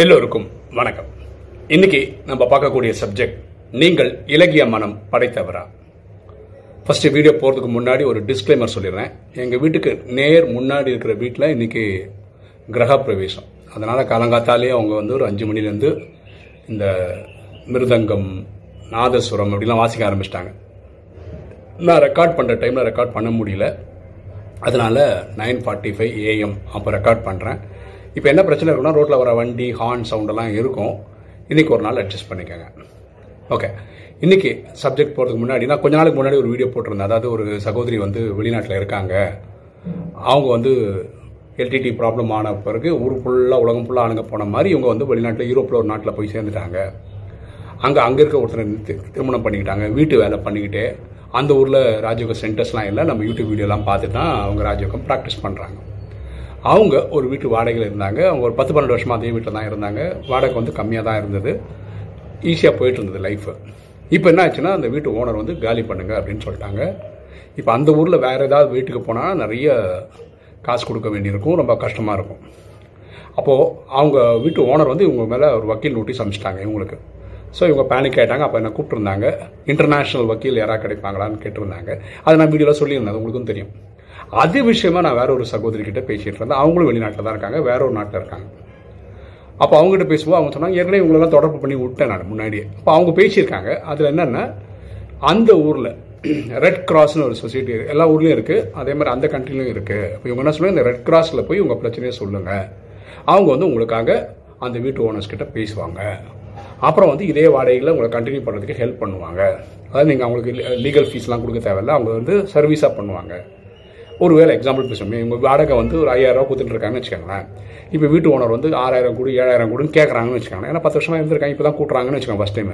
எல்லோருக்கும் வணக்கம். இன்னைக்கு நம்ம பார்க்கக்கூடிய சப்ஜெக்ட் நீங்கள் இலகிய மனம் படைத்தவரா? ஃபர்ஸ்ட் வீடியோ போகிறதுக்கு முன்னாடி ஒரு டிஸ்க்ளைமர் சொல்லிடுறேன். எங்கள் வீட்டுக்கு நேர் முன்னாடி இருக்கிற வீட்டில் இன்னைக்கு கிரக பிரவேசம் அதனால் காலங்காத்தாலே அவங்க வந்து ஒரு அஞ்சு மணிலேருந்து இந்த மிருதங்கம் நாதஸ்வரம் அப்படிலாம் வாசிக்க ஆரம்பிச்சிட்டாங்க. நான் ரெக்கார்ட் பண்ணுற டைமில் ரெக்கார்ட் பண்ண முடியல. அதனால் நைன் ஃபார்ட்டி ஃபைவ் ஏஎம் அப்போ ரெக்கார்ட் பண்ணுறேன் இப்போ என்ன பிரச்சனை இருக்குன்னா ரோட்டில் வர வண்டி ஹார்ன் சவுண்டெல்லாம் இருக்கும். இன்றைக்கி ஒரு நாள் அட்ஜஸ்ட் பண்ணிக்கோங்க. ஓகே இன்றைக்கி சப்ஜெக்ட் போகிறதுக்கு முன்னாடி நான் கொஞ்ச நாளுக்கு முன்னாடி ஒரு வீடியோ போட்டிருந்தேன். அதாவது ஒரு சகோதரி வந்து வெளிநாட்டில் இருக்காங்க. அவங்க வந்து எல்டிடி ப்ராப்ளம் ஆன பிறகு ஊர் ஃபுல்லாக உலகம் ஃபுல்லாக ஆளுங்க போன மாதிரி இவங்க வந்து வெளிநாட்டில் யூரோப்பில் ஒரு நாட்டில் போய் சேர்ந்துட்டாங்க. அங்கே அங்கே இருக்க ஒருத்தர் திருமணம் பண்ணிக்கிட்டாங்க. வீட்டு வேலை பண்ணிக்கிட்டே அந்த ஊரில் ராஜயோகம் சென்டர்ஸ்லாம் இல்லை. நம்ம யூடியூப் வீடியோலாம் பார்த்து தான் அவங்க ராஜயோகம் ப்ராக்டிஸ் பண்ணுறாங்க அவங்க ஒரு வீட்டு வாடகையில் இருந்தாங்க. அவங்க ஒரு பத்து பன்னெண்டு வருஷமா அதே வீட்டில் தான் இருந்தாங்க. வாடகை வந்து கம்மியாக தான் இருந்தது ஈஸியாக போயிட்டு இருந்தது லைஃப் இப்போ என்ன ஆச்சுன்னா அந்த வீட்டு ஓனர் வந்து காலி பண்ணுங்க அப்படின்னு சொல்லிட்டாங்க. இப்போ அந்த ஊரில் வேறு ஏதாவது வீட்டுக்கு போனால் நிறைய காசு கொடுக்க வேண்டியிருக்கும். ரொம்ப கஷ்டமாக இருக்கும். அப்போது அவங்க வீட்டு ஓனர் வந்து இவங்க மேலே ஒரு வக்கீல் நோட்டீஸ் அனுப்பிச்சிட்டாங்க இவங்களுக்கு. ஸோ இவங்க பேனிக் ஆகிட்டாங்க அப்போ என்ன கூப்பிட்டுருந்தாங்க. இன்டர்நேஷ்னல் வக்கீல் யாராவது கிடைப்பாங்களான்னு கேட்டிருந்தாங்க. அதை நான் வீடியோவில் சொல்லியிருந்தேன். அது உங்களுக்கும் தெரியும். அது விஷயமா நான் வேற ஒரு சகோதரி கிட்ட பேசிட்டு இருந்தேன். அவங்களும் வெளிநாட்டில் தான் இருக்காங்க வேற ஒரு நாட்டில் இருக்காங்க. அப்போ அவங்ககிட்ட பேசும்போது அவங்க சொன்னாங்க ஏற்கனவே இவங்களெல்லாம் தொடர்பு பண்ணி விட்டேன் நான் முன்னாடியே. அப்போ அவங்க பேசியிருக்காங்க. அதில் என்னென்னா அந்த ஊரில் ரெட் கிராஸ்னு ஒரு சொசைட்டி எல்லா ஊர்லேயும் இருக்குது அதே மாதிரி அந்த கண்ட்ரிலையும் இருக்குது இப்போ இவங்க என்ன சொல்லுவாங்க இந்த ரெட் கிராஸில் போய் உங்கள் பிரச்சனையை சொல்லுங்கள் அவங்க வந்து உங்களுக்காக அந்த வீட்டு ஓனர்ஸ் கிட்ட பேசுவாங்க. அப்புறம் வந்து இதே வாடகையில் உங்களை கண்டினியூ பண்ணுறதுக்கு ஹெல்ப் பண்ணுவாங்க. அதாவது நீங்கள் அவங்களுக்கு லீகல் ஃபீஸ்லாம் கொடுக்க தேவையில்ல. அவங்க வந்து சர்வீஸாக பண்ணுவாங்க. ஒரு வேலை எக்ஸாம்பிள் பேசுவோமே இவங்க வாடகை வந்து ஒரு ஐயாயிரம் ரூபா கொடுத்துட்டு இருக்காங்கன்னு வச்சுக்கோங்களேன். இப்போ வீட்டு ஓனர் வந்து ஆறாயிரம் கூட ஏழாயிரம் கூடன்னு கேட்குறாங்கன்னு வச்சுக்கோங்களேன் ஏன்னா பத்து வருஷமாக இருந்திருக்காங்க இப்போ தான் கூட்டுறாங்கன்னு வச்சுக்கோங்க ஃபஸ்ட் டைம்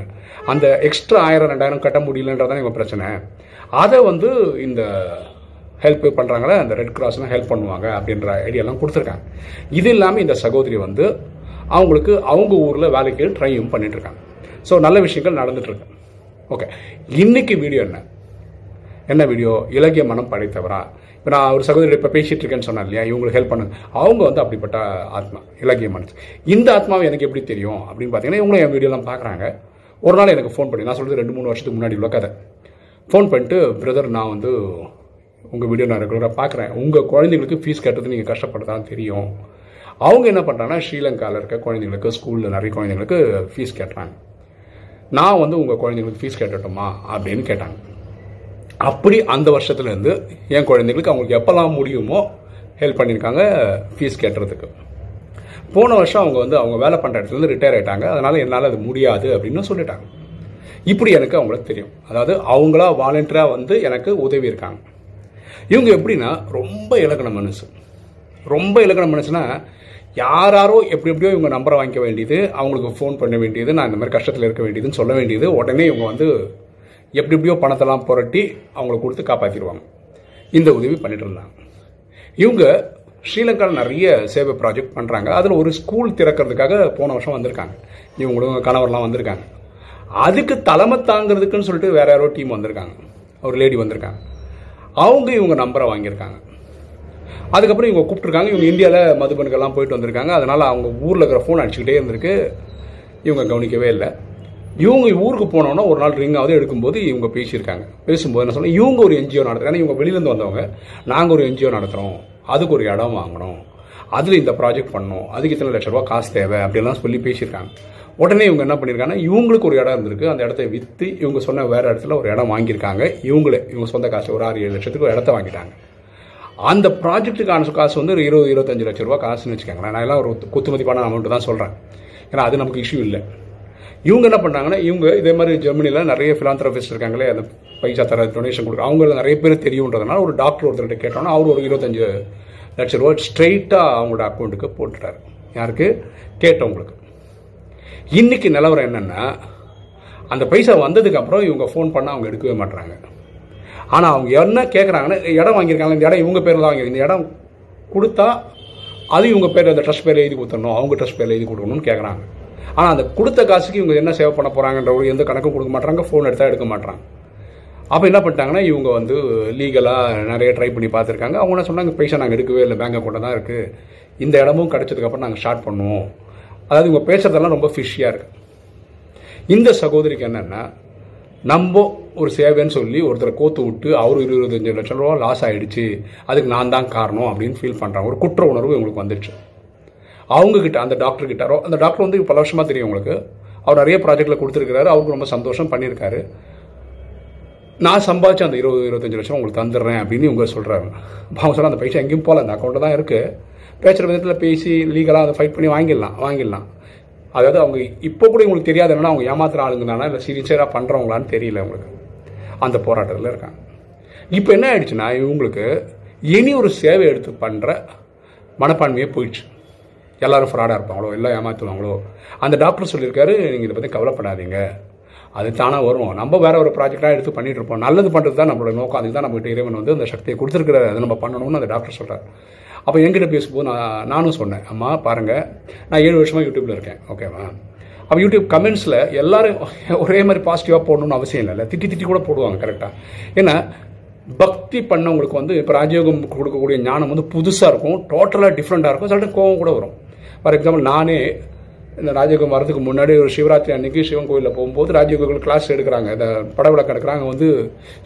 அந்த எக்ஸ்ட்ரா ஆயிரம் ரெண்டாயிரம் கட்ட முடியலன்றதான் இவங்க பிரச்சனை. அதை வந்து இந்த ஹெல்ப் பண்ணுறாங்களே அந்த ரெட் கிராஸ்னால் ஹெல்ப் பண்ணுவாங்க அப்படின்ற ஐடியாலாம் கொடுத்துருக்காங்க. இது இல்லாமல் இந்த சகோதரி வந்து அவங்களுக்கு அவங்க ஊரில் வேலைக்கு ட்ரையும் பண்ணிட்டு இருக்காங்க. ஸோ நல்ல விஷயங்கள் நடந்துட்டுருக்கு ஓகே இன்னைக்கு வீடியோ என்ன? என்ன வீடியோ இலக்கிய மனம் படைத்தவரா? இப்போ நான் ஒரு சகோதரி இப்போ பேசிட்டு இருக்கேன்னு சொன்னேன் இல்லையா? இவங்களுக்கு ஹெல்ப் பண்ணுங்க அவங்க வந்து அப்படிப்பட்ட ஆத்மா இலக்கிய மனசு. இந்த ஆத்மாவை எனக்கு எப்படி தெரியும்? அப்படின்னு பார்த்தீங்கன்னா இவங்களும் என் வீடியோலாம் பார்க்குறாங்க ஒரு நாள் எனக்கு ஃபோன் பண்ணி நான் சொல்கிறது ரெண்டு மூணு வருஷத்துக்கு முன்னாடி உள்ள கதை. ஃபோன் பண்ணிட்டு பிரதர் நான் வந்து உங்கள் வீடியோ நான் ரெகுலராக பார்க்குறேன் உங்கள் குழந்தைங்களுக்கு ஃபீஸ் கட்டுறது நீங்கள் கஷ்டப்படுறதான் தெரியும். அவங்க என்ன பண்ணுறாங்கன்னா ஸ்ரீலங்காவில் இருக்க குழந்தைங்களுக்கு ஸ்கூலில் நிறைய குழந்தைங்களுக்கு ஃபீஸ் கட்டுறாங்க. நான் வந்து உங்கள் குழந்தைங்களுக்கு ஃபீஸ் கட்டட்டுமா? அப்படின்னு கேட்டாங்க. அப்படி அந்த வருஷத்துலேருந்து என் குழந்தைங்களுக்கு அவங்களுக்கு எப்போல்லாம் முடியுமோ ஹெல்ப் பண்ணியிருக்காங்க ஃபீஸ் கட்டுறதுக்கு. போன வருஷம் அவங்க வந்து அவங்க வேலை பண்ணுற இடத்துலேருந்து ரிட்டையர் ஆகிட்டாங்க அதனால் என்னால் அது முடியாது அப்படின்னு சொல்லிட்டாங்க. இப்படி எனக்கு அவங்களுக்கு தெரியும். அதாவது அவங்களா வாலண்டியராக வந்து எனக்கு உதவி இருக்காங்க. இவங்க எப்படின்னா ரொம்ப இலக்கண மனசு ரொம்ப இலக்கண மனசுனா யாராரோ எப்படி எப்படியோ இவங்க நம்பரை வாங்கிக்க வேண்டியது அவங்களுக்கு ஃபோன் பண்ண வேண்டியது நான் இந்த மாதிரி கஷ்டத்தில் இருக்க வேண்டியதுன்னு சொல்ல வேண்டியது உடனே இவங்க வந்து எப்படி எப்படியோ பணத்தெல்லாம் புரட்டி அவங்கள கொடுத்து காப்பாற்றிடுவாங்க இந்த உதவி பண்ணிட்டு இருந்தாங்க. இவங்க ஸ்ரீலங்காவில் நிறைய சேவை ப்ராஜெக்ட் பண்ணுறாங்க அதில் ஒரு ஸ்கூல் திறக்கிறதுக்காக போன வருஷம் வந்திருக்காங்க. இவங்களும் கணவர்லாம் வந்திருக்காங்க. அதுக்கு தலைமை தாங்கிறதுக்குன்னு சொல்லிட்டு வேற யாரோ டீம் வந்திருக்காங்க. ஒரு லேடி வந்திருக்காங்க. அவங்க இவங்க நம்பரை வாங்கியிருக்காங்க. அதுக்கப்புறம் இவங்க கூப்பிட்டுருக்காங்க. இவங்க இந்தியாவில் மதுபனுக்கெல்லாம் போயிட்டு வந்திருக்காங்க. அதனால் அவங்க ஊரில் இருக்கிற ஃபோன் அடிச்சுக்கிட்டே இருந்திருக்கு. இவங்க கவனிக்கவே இல்லை. இவங்க ஊருக்கு போனோன்னா ஒரு நாள் ரிங்காவது எடுக்கும்போது இவங்க பேசியிருக்காங்க. பேசும்போது என்ன சொன்னால் இவங்க ஒரு என்ஜிஓ நடத்துகிறாங்க ஏன்னா இவங்க வெளியிலேருந்து வந்தவங்க. நாங்கள் ஒரு என்ஜிஓ நடத்துகிறோம் அதுக்கு ஒரு இடம் வாங்கணும். அதில் இந்த ப்ராஜெக்ட் பண்ணணும். அதுக்கு இத்தனை லட்ச ரூபா காசு தேவை அப்படிலாம் சொல்லி பேசியிருக்காங்க. உடனே இவங்க என்ன பண்ணியிருக்காங்கன்னா இவங்களுக்கு ஒரு இடம் இருந்திருக்கு. அந்த இடத்த விற்று இவங்க சொன்ன வேறு இடத்துல ஒரு இடம் வாங்கியிருக்காங்க. இவங்களே இவங்க சொந்த காசு ஒரு ஆறு ஏழு லட்சத்துக்கு ஒரு இடத்த வாங்கிட்டாங்க. அந்த ப்ராஜெக்ட்டுக்கான காசு வந்து ஒரு இருபது இருபத்தஞ்சு லட்ச ரூபா காசுன்னு வச்சுக்கோங்களேன். நான் எல்லாம் ஒரு குத்துமதிப்பான அமௌண்ட்டு தான் சொல்கிறேன் ஏன்னா அது நமக்கு இஷ்யூ இல்லை. இவங்க என்ன பண்ணாங்கன்னா இவங்க இதே மாதிரி ஜெர்மனியில் நிறைய ஃபிலாந்திரபிஸ்ட் இருக்காங்களே அந்த பைசா தர டொனேஷன் கொடுக்குற அவங்கள நிறைய பேர் தெரியுன்றதுனால ஒரு டாக்டர் ஒருத்தர்கிட்ட கேட்டோன்னா அவர் ஒரு இருபத்தஞ்சு லட்ச ரூபா ஸ்ட்ரெயிட்டாக அவங்களோட அக்கௌண்ட்டுக்கு போட்டுட்டாரு. யாருக்கு? கேட்டவங்களுக்கு. இன்றைக்கி நிலவரம் என்னென்னா அந்த பைசா வந்ததுக்கு அப்புறம் இவங்க ஃபோன் பண்ணால் அவங்க எடுக்கவே மாட்டுறாங்க ஆனால் அவங்க என்ன கேட்குறாங்கன்னா இடம் வாங்கியிருக்காங்க இந்த இடம் இவங்க பேரில் தான் வாங்கியிருக்காங்க இந்த இடம் கொடுத்தா அது இவங்க பேர் அந்த ட்ரஸ்ட் பேரில் எழுதி கொடுத்துடணும். அவங்க ட்ரஸ்ட் பேரில் எழுதி கொடுக்கணும்னு கேட்குறாங்க ஆனால் அந்த கொடுத்த காசுக்கு இவங்க என்ன சேவ் பண்ண போகிறாங்கன்ற ஒரு எந்த கணக்கும் கொடுக்க மாட்டாங்க ஃபோன் எடுத்தால் எடுக்க மாட்டாங்க அப்போ என்ன பண்ணிட்டாங்கன்னா இவங்க வந்து லீகலாக நிறைய ட்ரை பண்ணி பார்த்துருக்காங்க. அவங்க என்ன சொன்னாங்க பைசா நாங்கள் எடுக்கவே இல்லை பேங்க் அக்கௌண்ட்டில் தான் இருக்குது இந்த இடமும் கிடைச்சதுக்கப்புறம் நாங்கள் ஸ்டார்ட் பண்ணுவோம். அதாவது இவங்க பேசுகிறதெல்லாம் ரொம்ப ஃபிஷ்ஷியாக இருக்குது இந்த சகோதரிக்கு என்னென்னா நம்ம ஒரு சேவைன்னு சொல்லி ஒருத்தரை கோத்து விட்டு அவர் இருபத்தஞ்சு லட்சம் ரூபா லாஸ் ஆயிடுச்சு. அதுக்கு நான் தான் காரணம் அப்படின்னு ஃபீல் பண்ணுறாங்க ஒரு குற்ற உணர்வு இவங்களுக்கு வந்துடுச்சு அவங்கக்கிட்ட அந்த டாக்டர் கிட்டாரோ அந்த டாக்டர் வந்து பல வருஷமாக தெரியும் உங்களுக்கு. அவர் நிறைய ப்ராஜெக்டில் கொடுத்துருக்காரு அவருக்கு ரொம்ப சந்தோஷம் பண்ணியிருக்காரு. நான் சம்பாதிச்ச அந்த இருபது இருபத்தஞ்சு லட்சம் உங்களுக்கு தந்துடுறேன் அப்படின்னு இவங்க சொல்கிறாங்க அவங்க சொல்ல அந்த பைசா எங்கேயும் போகல. அந்த அக்கௌண்ட்டில் தான் இருக்குது பேசுகிற விதத்தில் பேசி லீகலாக அதை ஃபைட் பண்ணி வாங்கிடலாம் வாங்கிடலாம். அதாவது அவங்க இப்போ கூட உங்களுக்கு தெரியாது என்னன்னா அவங்க ஏமாத்துற ஆளுங்க இல்லை சின்சியராக பண்ணுறவங்களான்னு தெரியல உங்களுக்கு அந்த போராட்டத்தில் இருக்காங்க. இப்போ என்ன ஆயிடுச்சுன்னா இவங்களுக்கு இனி ஒரு சேவை எடுத்து பண்ணுற மனப்பான்மையே போயிடுச்சு. எல்லாரும் ஃப்ராடாக இருப்பாங்களோ எல்லாம் ஏமாற்றுவாங்களோ அந்த டாக்டர் சொல்லியிருக்காரு நீங்கள் இதை பற்றி கவலைப்படாதீங்க. அது தானாக வரும். நம்ம வேற ஒரு ப்ராஜெக்டாக எடுத்து பண்ணிட்டு இருப்போம். நல்லது பண்ணுறது தான் நம்மளோட நோக்கம். அதுக்கு தான் நம்மகிட்ட இறைவன் வந்து அந்த சக்தியை கொடுத்துருக்கிறாரு. அதை நம்ம பண்ணணும்னு அந்த டாக்டர் சொல்கிறார் அப்போ என்கிட்ட பேசும்போது நான் நானும் சொன்னேன் அம்மா பாருங்கள் நான் ஏழு வருஷமாக யூடியூப்பில் இருக்கேன். ஓகேவா அப்போ யூடியூப் கமெண்ட்ஸில் எல்லாரும் ஒரே மாதிரி பாசிட்டிவாக போடணும்னு அவசியம் இல்லை. திட்டி திட்டி கூட போடுவாங்க கரெக்டாக ஏன்னா பக்தி பண்ணவங்களுக்கு வந்து இப்போ ராஜயோகம் கொடுக்கக்கூடிய ஞானம் வந்து புதுசாக இருக்கும். டோட்டலாக டிஃப்ரெண்ட்டாக இருக்கும். சில கோவம் கூட வரும். ஃபார் எக்ஸாம்பிள் நானே இந்த ராஜயோகம் வரதுக்கு முன்னாடி ஒரு சிவராத்திரி அன்னைக்கு சிவன் கோயிலில் போகும்போது ராஜயோகங்கள் கிளாஸ் எடுக்கிறாங்க. இந்த படவிளக்கு எடுக்கிறாங்க. வந்து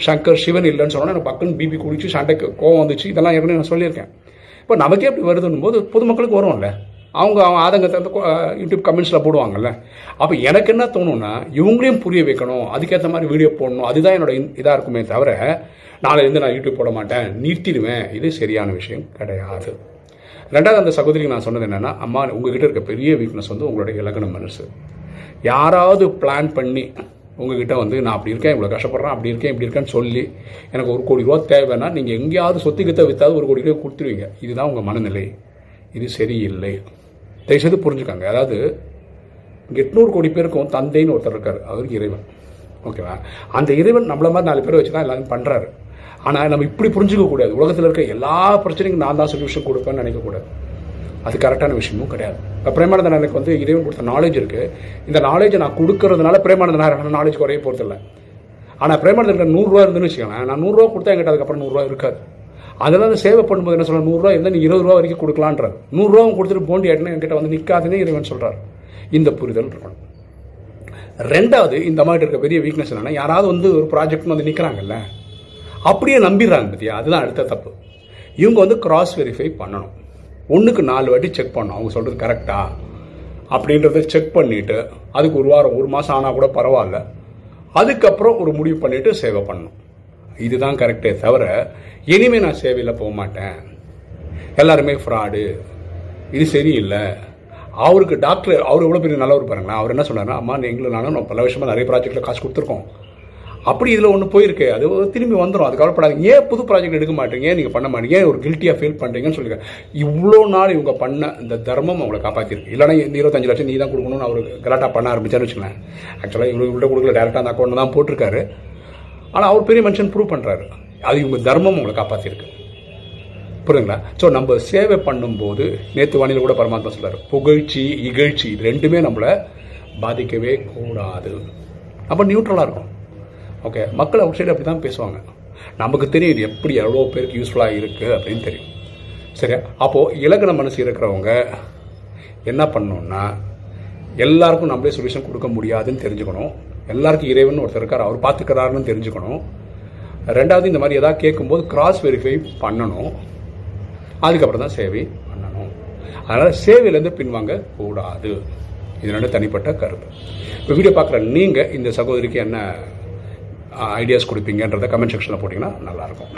சங்கர் சிவன் இல்லைன்னு சொன்னால் எனக்கு பக்கம் பிபி குடிச்சு சண்டைக்கு கோவம் வந்துச்சு. இதெல்லாம் ஏற்கனவே நான் சொல்லியிருக்கேன். இப்போ நமக்கே அப்படி வருதுன்னும் போது பொதுமக்களுக்கு வரும்ல. அவங்க அவங்க ஆதங்கத்தை அந்த யூடியூப் கமெண்ட்ஸில் போடுவாங்கல்ல. அப்போ எனக்கு என்ன தோணும்னா இவங்களையும் புரிய வைக்கணும். அதுக்கேற்ற மாதிரி வீடியோ போடணும். அதுதான் என்னோட இதாக இருக்குமே தவிர நாளையிலேருந்து நான் யூடியூப் போட மாட்டேன். நிறுத்திடுவேன். இது சரியான விஷயம் கிடையாது. ரெண்டாவது அந்த சகோதரிக்கு நான் சொன்னது என்னென்னா அம்மா உங்ககிட்ட இருக்க பெரிய வீக்னஸ் வந்து உங்களுடைய இலக்கண மனசு யாராவது பிளான் பண்ணி உங்ககிட்ட வந்து நான் அப்படி இருக்கேன் இவ்வளோ கஷ்டப்படுறேன் அப்படி இருக்கேன் இப்படி இருக்கேன்னு சொல்லி எனக்கு ஒரு கோடி ரூபா தேவைன்னா நீங்கள் எங்கேயாவது சொத்து கிட்ட விற்றாது ஒரு கோடி ரூபா கொடுத்துருவீங்க. இதுதான் உங்கள் மனநிலை. இது சரியில்லை. தயவுசெய்து புரிஞ்சுக்காங்க. அதாவது எட்நூறு கோடி பேருக்கும் தந்தைன்னு ஒருத்தர் இருக்கார். அவருக்கு இறைவன். ஓகேவா? அந்த இறைவன் நம்மள மாதிரி நாலு பேரை வச்சு தான் எல்லாரும் பண்ணுறாரு ஆனால் நம்ம இப்படி புரிஞ்சுக்க கூடாது. உலகத்தில் இருக்க எல்லா பிரச்சனைக்கும் நான் தான் சொல்யூஷன் கொடுப்பேன்னு நினைக்கக்கூடாது அது கரெக்டான விஷயமும் கிடையாது. இப்போ பிரேமானந்த எனக்கு வந்து இறைவன் கொடுத்த நாலேஜ் இருக்குது இந்த நாலேஜை நான் கொடுக்கறதுனால நான் நாலேஜ் குறைய போகிறதில்ல ஆனால் பிரேமானந்தன் நூறுரூவா இருந்துன்னு வச்சுக்கோங்களேன். நான் நூறுரூவா கொடுத்தா என்கிட்ட அதுக்கப்புறம் நூறுரூவா இருக்காது. அதெல்லாம் அந்த சேவை பண்ணும்போது என்ன சொல்ல நூறுரூவா இருந்தால் நீ இருபது ரூபா வரைக்கும் கொடுக்கலான்றார். நூறுரூவா கொடுத்துட்டு போண்டி ஆட்டினா என்கிட்ட வந்து நிற்காதுன்னு இறைவன் சொல்கிறார் இந்த புரிதல் இருக்கணும். ரெண்டாவது இந்த மாதிரி இருக்க பெரிய வீக்னஸ் என்னன்னா யாராவது வந்து ஒரு ப்ராஜெக்ட்னு வந்து நிற்கிறாங்கல்ல அப்படியே நம்பிடுறாங்க பத்தியா? அதுதான் அடுத்த தப்பு. இவங்க வந்து கிராஸ் வெரிஃபை பண்ணணும். ஒன்றுக்கு நாலு வாட்டி செக் பண்ணணும். அவங்க சொல்கிறது கரெக்டா அப்படின்றத செக் பண்ணிவிட்டு அதுக்கு ஒரு வாரம் ஒரு மாதம் ஆனால் கூட பரவாயில்ல. அதுக்கப்புறம் ஒரு முடிவு பண்ணிவிட்டு சேவை பண்ணணும். இதுதான் கரெக்டே தவிர இனிமே நான் சேவையில் போக மாட்டேன். எல்லாருமே ஃப்ராடு இது சரியில்லை. அவருக்கு டாக்டர் அவர் எவ்வளோ பெரிய நல்லவர் பாருங்களேன். அவர் என்ன சொன்னார்னா அம்மா நீங்களும் நானும் பல விஷயமா நிறைய ப்ராஜெக்ட்டில் காசு கொடுத்துருக்கோம். அப்படி இதில் ஒன்று போயிருக்கு. அது திரும்பி வந்துடும் அது கவலைப்படாதீங்க. ஏன் புது ப்ராஜெக்ட் எடுக்க மாட்டீங்க? நீங்கள் பண்ண மாட்டீங்க? ஏன் ஒரு கில்ட்டியாக ஃபீல் பண்ணுறீங்கன்னு சொல்லுங்க. இவ்வளோ நாள் இவங்க பண்ண இந்த தர்மம் அவங்களை காப்பாற்றிருக்கு இல்லைனா இந்த இருபத்தஞ்சு லட்சம் நீ தான் கொடுக்கணும்னு அவர் கலாட்டாக பண்ண ஆரம்பிச்சான்னு வச்சுக்கலாம் ஆக்சுவலாக இவ்வளோ இவ்வளோ கொடுக்கல. டேரெக்டாக அந்த அக்கௌண்ட் தான் போட்டிருக்காரு. ஆனால் அவர் பெரிய மனுஷன் ப்ரூவ் பண்ணுறாரு அது இவங்க தர்மம் அவங்களை காப்பாற்றிருக்கு புரியுங்களா ஸோ நம்ம சேவை பண்ணும்போது நேற்று வானிலை கூட பரமாத்மா சொல்கிறார் புகழ்ச்சி இகழ்ச்சி இது ரெண்டுமே நம்மளை பாதிக்கவே கூடாது. அப்போ நியூட்ரலாக இருக்கும். ஓகே மக்கள் அவுட் சைடு அப்படி தான் பேசுவாங்க. நமக்கு தெரியும் இது எப்படி எவ்வளோ பேருக்கு யூஸ்ஃபுல்லாக இருக்குது அப்படின்னு தெரியும். சரியா? அப்போது இலக்கண மனசு இருக்கிறவங்க என்ன பண்ணணும்னா எல்லாருக்கும் நம்மளே சொல்யூஷன் கொடுக்க முடியாதுன்னு தெரிஞ்சுக்கணும். எல்லாருக்கும் இறைவன் ஒருத்தர் இருக்கார் அவர் பார்த்துக்கிறாருன்னு தெரிஞ்சுக்கணும். ரெண்டாவது இந்த மாதிரி எதாவது கேட்கும்போது கிராஸ் வெரிஃபை பண்ணணும். அதுக்கப்புறம் தான் சேவை பண்ணணும். அதனால் சேவையிலேருந்து பின்வாங்க கூடாது. இது ரெண்டு தனிப்பட்ட கருத்து. இப்போ வீடியோ பார்க்குற நீங்கள் இந்த சகோதரிக்கு என்ன ஐடியாஸ் கொடுப்பீங்கன்றத கமெண்ட் செக்ஷனில் போட்டிங்கன்னா நல்லாயிருக்கும்.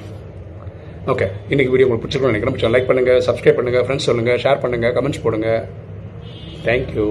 ஓகே இன்னைக்கு வீடியோ உங்களுக்கு பிடிச்சிருக்கோம் நினைக்கிறேன். பிடிச்சா லைக் பண்ணுங்கள் சப்ஸ்கிரைப் பண்ணுங்கள் ஃப்ரெண்ட்ஸ் சொல்லுங்கள் ஷேர் பண்ணுங்கள் கமெண்ட்ஸ் போடுங்க. தேங்க்யூ